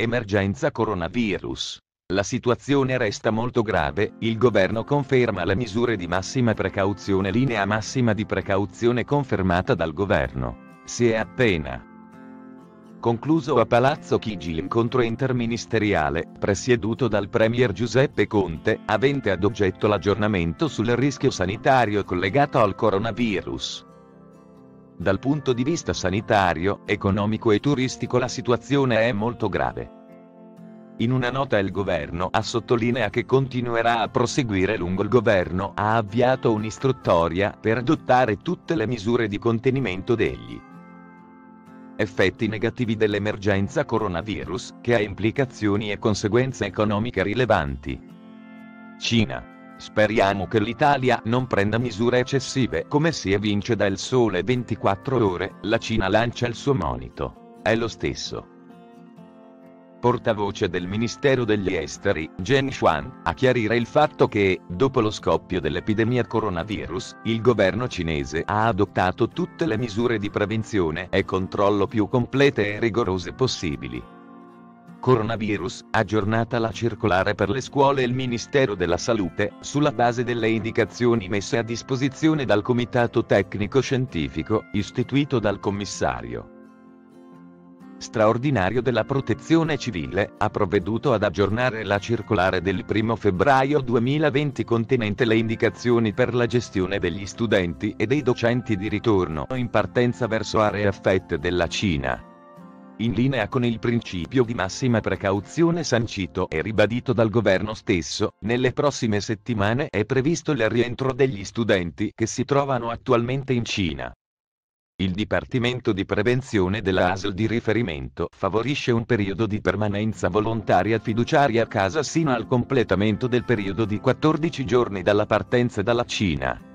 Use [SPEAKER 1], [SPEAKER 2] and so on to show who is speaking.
[SPEAKER 1] Emergenza coronavirus. La situazione resta molto grave, il governo conferma le misure di massima precauzione linea massima di precauzione confermata dal governo. Si è appena concluso a Palazzo Chigi l'incontro interministeriale, presieduto dal Premier Giuseppe Conte, avente ad oggetto l'aggiornamento sul rischio sanitario collegato al coronavirus. Dal punto di vista sanitario, economico e turistico la situazione è molto grave. In una nota il governo ha sottolinea che continuerà a proseguire lungo il governo ha avviato un'istruttoria per adottare tutte le misure di contenimento degli effetti negativi dell'emergenza coronavirus, che ha implicazioni e conseguenze economiche rilevanti. Cina. Speriamo che l'Italia non prenda misure eccessive come si evince dal Sole 24 ore, la Cina lancia il suo monito. È lo stesso portavoce del Ministero degli Esteri, Jen Xuan, a chiarire il fatto che, dopo lo scoppio dell'epidemia coronavirus, il governo cinese ha adottato tutte le misure di prevenzione e controllo più complete e rigorose possibili. Coronavirus, aggiornata la circolare per le scuole e il Ministero della Salute, sulla base delle indicazioni messe a disposizione dal Comitato Tecnico Scientifico, istituito dal commissario straordinario della protezione civile, ha provveduto ad aggiornare la circolare del 1 febbraio 2020 contenente le indicazioni per la gestione degli studenti e dei docenti di ritorno in partenza verso aree affette della Cina. In linea con il principio di massima precauzione sancito e ribadito dal governo stesso, nelle prossime settimane è previsto il rientro degli studenti che si trovano attualmente in Cina. Il Dipartimento di Prevenzione della ASL di riferimento favorisce un periodo di permanenza volontaria fiduciaria a casa sino al completamento del periodo di 14 giorni dalla partenza dalla Cina.